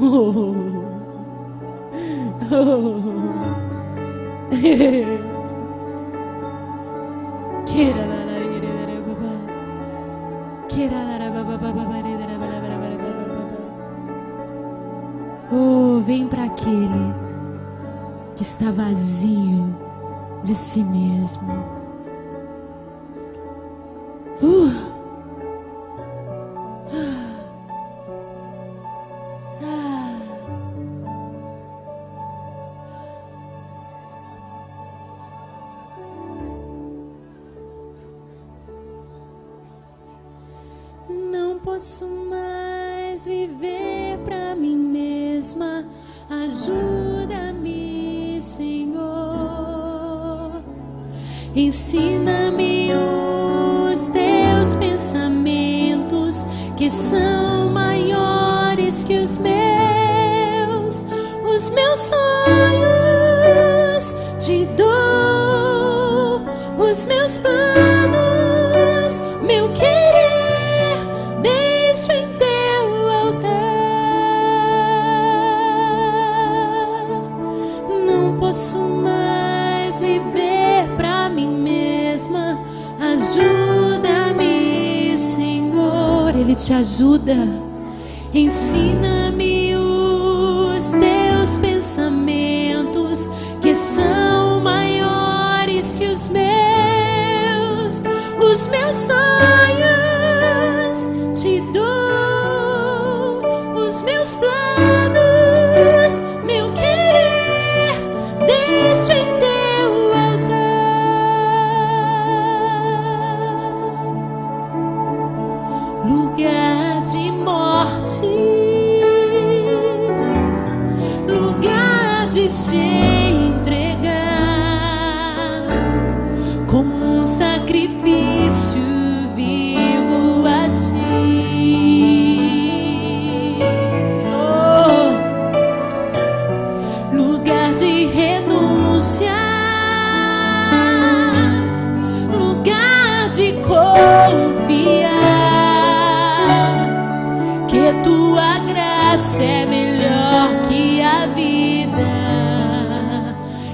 Oh. Oh. Dere bala bala bala bala bala. Oh, vem para aquele que está vazio de si mesmo. Uh. Não posso mais viver para mim mesma. Ajuda-me, Senhor. Ensina-me os teus pensamentos que são maiores que os meus. Os meus sonhos te dou, os meus planos, meu querer, posso mais viver pra mim mesma. Ajuda-me, Senhor. Ele te ajuda. Ensina-me os teus pensamentos que são maiores que os meus. Os meus sonhos te dou, os meus planos, morte, lugar de se entregar como um sacrifício graça é melhor que a vida.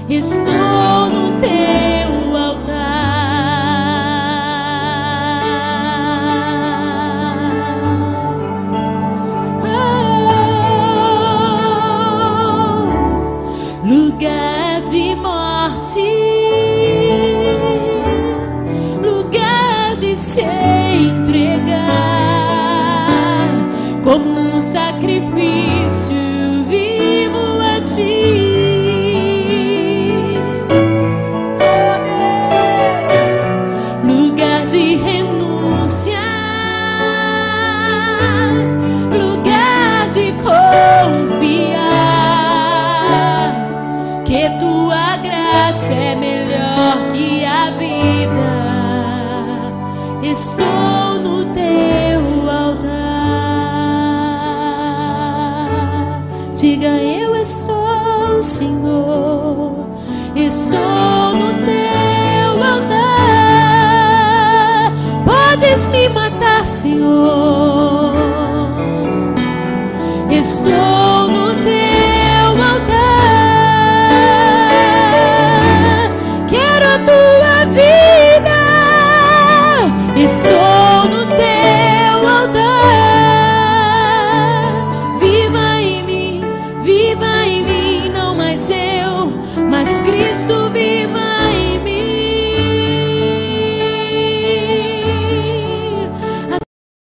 Estou no teu altar. Oh, lugar de morte, lugar de se entregar como um sacrifício vivo a ti. Deus, lugar de renúncia, lugar de confiar que tua graça é melhor que a vida. Estou Diga eu estou, Senhor. Estou no teu altar. Podes me matar, Senhor. Estou és Cristo.